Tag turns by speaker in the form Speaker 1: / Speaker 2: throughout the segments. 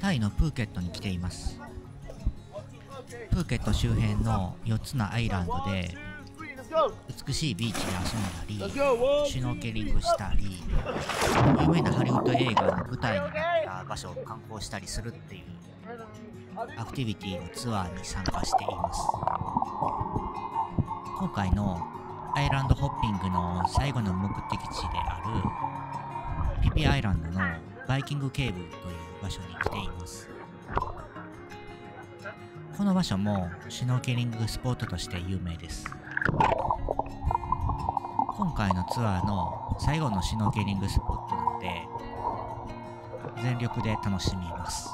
Speaker 1: タイのプーケットに来ています。プーケット周辺の4つのアイランドで美しいビーチで遊んだりシュノーケリングしたり有名なハリウッド映画の舞台になった場所を観光したりするっていうアクティビティのツアーに参加しています。今回のアイランドホッピングの最後の目的地であるピピアイランドのバイキングケーブという場所に来ています。この場所もシュノーケリングスポットとして有名です。今回のツアーの最後のシュノーケリングスポットなので全力で楽しみます。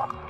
Speaker 2: Wow.